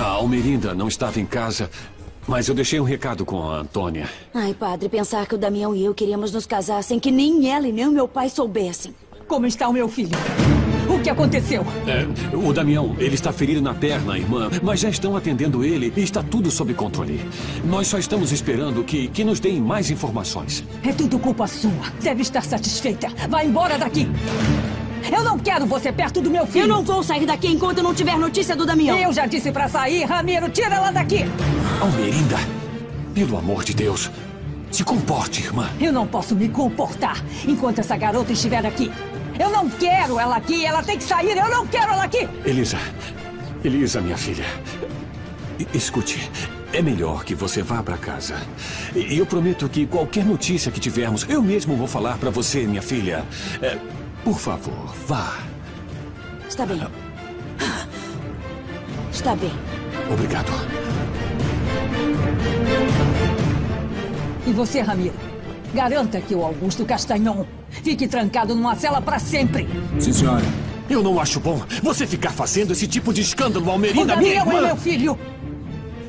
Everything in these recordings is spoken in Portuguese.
A Almerinda não estava em casa, mas eu deixei um recado com a Antônia. Ai, padre, pensar que o Damião e eu queríamos nos casar sem que nem ela e nem o meu pai soubessem. Como está o meu filho? O que aconteceu? É, o Damião, ele está ferido na perna, irmã, mas já estão atendendo ele e está tudo sob controle. Nós só estamos esperando que, que nos deem mais informações. É tudo culpa sua. Deve estar satisfeita. Vá embora daqui. Eu não quero você perto do meu filho. Eu não vou sair daqui enquanto eu não tiver notícia do Damião. Eu já disse pra sair, Ramiro. Tira ela daqui. Almerinda, pelo amor de Deus, se comporte, irmã. Eu não posso me comportar enquanto essa garota estiver aqui. Eu não quero ela aqui, ela tem que sair, eu não quero ela aqui! Elisa, Elisa, minha filha, escute, é melhor que você vá para casa. E eu prometo que qualquer notícia que tivermos, eu mesmo vou falar para você, minha filha. É, por favor, vá. Está bem. Está bem. Obrigado. E você, Ramiro? Garanta que o Augusto Castanhon fique trancado numa cela para sempre. Sim, senhora. Eu não acho bom você ficar fazendo esse tipo de escândalo, Almerina, o minha irmã. é meu filho.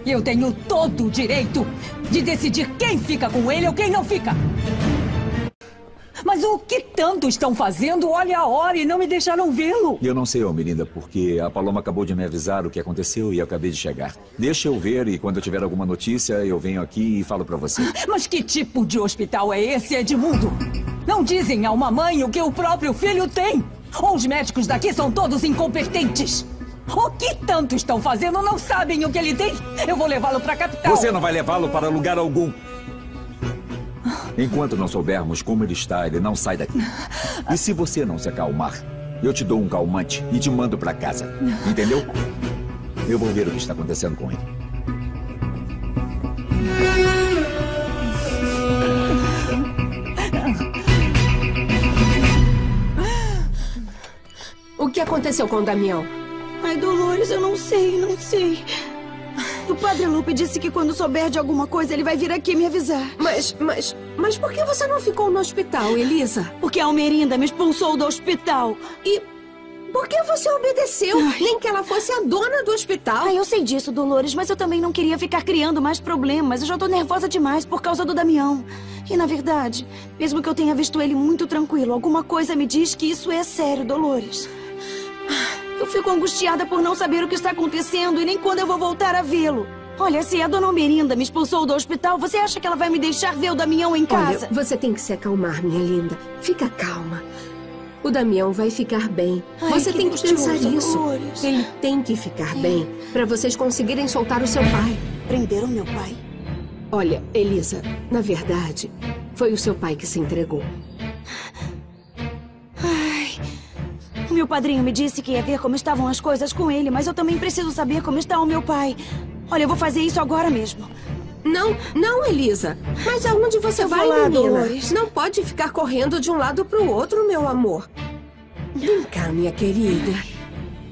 Eu tenho todo o direito de decidir quem fica com ele ou quem não fica. Mas o que tanto estão fazendo? Olha a hora e não me deixaram vê-lo. Eu não sei, Almerinda, porque a Paloma acabou de me avisar o que aconteceu e eu acabei de chegar. Deixa eu ver e quando eu tiver alguma notícia, eu venho aqui e falo para você. Mas que tipo de hospital é esse, Edmundo? Não dizem a uma mãe o que o próprio filho tem. Os médicos daqui são todos incompetentes. O que tanto estão fazendo? Não sabem o que ele tem? Eu vou levá-lo para a capital. Você não vai levá-lo para lugar algum. Enquanto não soubermos como ele está, ele não sai daqui. E se você não se acalmar, eu te dou um calmante e te mando para casa. Entendeu? Eu vou ver o que está acontecendo com ele. O que aconteceu com o Damião? Ai, Dolores, eu não sei, não sei. O Padre Lupe disse que quando souber de alguma coisa, ele vai vir aqui me avisar. Mas, mas, mas por que você não ficou no hospital, Elisa? Porque a Almerinda me expulsou do hospital. E por que você obedeceu? Ai. Nem que ela fosse a dona do hospital. Ai, eu sei disso, Dolores, mas eu também não queria ficar criando mais problemas. Eu já tô nervosa demais por causa do Damião. E, na verdade, mesmo que eu tenha visto ele muito tranquilo, alguma coisa me diz que isso é sério, Dolores. Eu fico angustiada por não saber o que está acontecendo e nem quando eu vou voltar a vê-lo. Olha, se a dona Almerinda me expulsou do hospital, você acha que ela vai me deixar ver o Damião em casa? Olha, você tem que se acalmar, minha linda. Fica calma. O Damião vai ficar bem. Ai, você que tem que pensar nisso. Ele tem que ficar bem para vocês conseguirem soltar o seu pai. Prenderam meu pai? Olha, Elisa, na verdade, foi o seu pai que se entregou. Meu padrinho me disse que ia ver como estavam as coisas com ele, mas eu também preciso saber como está o meu pai. Olha, eu vou fazer isso agora mesmo. Não, não, Elisa. Mas aonde você eu vai, lá, menina? Dolores. Não pode ficar correndo de um lado para o outro, meu amor. Vem cá, minha querida.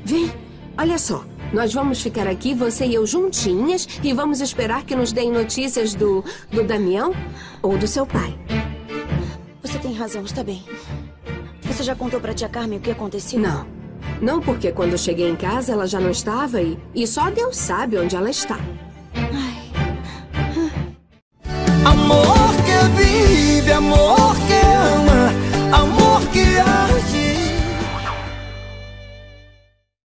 Vem. Olha só. Nós vamos ficar aqui, você e eu juntinhas, e vamos esperar que nos deem notícias do, do Damião ou do seu pai. Você tem razão, está bem. Você já contou pra tia Carmen o que aconteceu? Não. Não porque quando eu cheguei em casa ela já não estava e, e só Deus sabe onde ela está. Ai. Amor que vive, amor